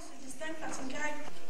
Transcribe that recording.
Se distingue par son caractère.